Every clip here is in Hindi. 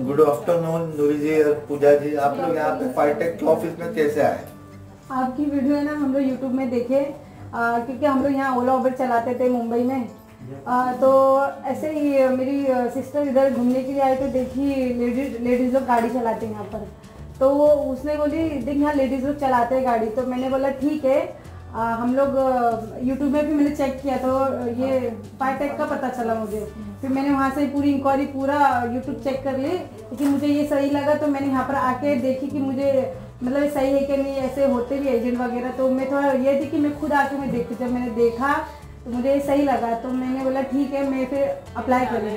गुड आफ्टरनून नूरी जी और पूजा जी आप लोग यहाँ पे फाइटेक के ऑफ़िस में कैसे आए? आपकी वीडियो है ना हम लोग यूट्यूब में देखे आ, क्योंकि हम लोग यहाँ ओला उबर चलाते थे मुंबई में। आ, तो ऐसे ही मेरी सिस्टर इधर घूमने के लिए आए तो देखी लेडीज़ लेडीज़ लोग गाड़ी चलाते हैं यहाँ पर। तो वो उसने बोली देख यहाँ लेडीज़ लोग चलाते हैं गाड़ी। तो मैंने बोला ठीक है। आ, हम लोग यूट्यूब में भी मैंने चेक किया तो ये फाइटेक का पता चला मुझे। फिर मैंने वहाँ से पूरी इंक्वायरी पूरा यूट्यूब चेक कर ली लेकिन मुझे ये सही लगा तो मैंने यहाँ पर आके देखी कि मुझे मतलब सही है कि नहीं ऐसे होते भी एजेंट वगैरह। तो मैं थोड़ा ये थी कि मैं खुद आके मैं देखती जब मैंने देखा तो मुझे सही लगा। तो मैंने बोला ठीक है मैं फिर अप्लाई कर रही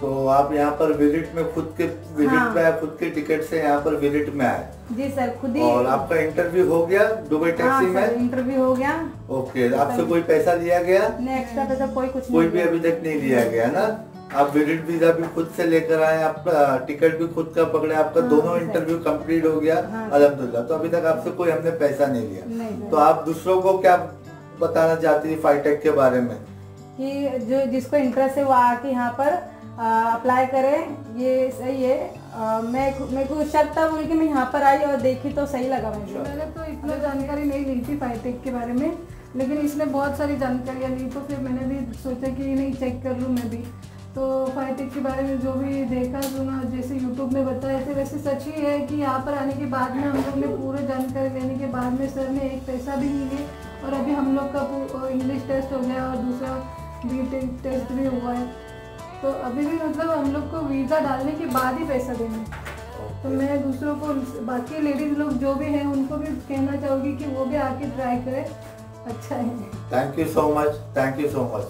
तो आप यहाँ पर विज़िट में खुद के विज़िट हाँ। पे आए खुद के टिकट से यहाँ पर विज़िट में आए। जी सर खुद ही और आपका इंटरव्यू हो गया दुबई हाँ टैक्सी सर में? इंटरव्यू हो गया। ओके आपसे कोई पैसा लिया गया? ने एक्स्ट्रा पैसा कोई कुछ कोई नहीं भी। अभी तक नहीं लिया गया ना? आप विज़िट वीज़ा भी खुद से लेकर आए आपका टिकट भी खुद का पकड़े आपका हाँ, दोनों इंटरव्यू कंप्लीट हो गया हाँ। अलहमदुल्ला। तो अभी तक आपसे कोई हमने पैसा नहीं लिया। नहीं। तो आप दूसरों को क्या बताना चाहती थी फाइटेक के बारे में? कि जो जिसको इंटरेस्ट है वो आके यहाँ पर अप्लाई करें। ये सही है। मैं मेरे को शक था बोल के मैं यहाँ पर आई और देखी तो सही लगा मुझे। मैंने तो इतना जानकारी नहीं ली थी फाइटेक के बारे में, लेकिन इसने बहुत सारी जानकारियाँ ली तो फिर मैंने भी सोचा कि नहीं चेक कर लूँ मैं भी। तो फाइटेक के बारे में जो भी देखा सुना जैसे यूट्यूब में बताए थे, वैसे सच ही है कि यहाँ पर आने के बाद में हम लोग ने पूरे जानकारी लेने के बाद में सर ने एक पैसा भी नहीं लिए और अभी हम लोग का इंग्लिश टेस्ट हो गया और दूसरा बी टेस्ट भी हुआ है। तो अभी भी मतलब हम लोग को वीज़ा डालने के बाद ही पैसा देना है। तो मैं दूसरों को बाकी लेडीज़ लोग जो भी हैं उनको भी कहना चाहूँगी कि वो भी आके ट्राई करें। अच्छा है। Thank you so much thank you so much.